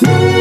Peace.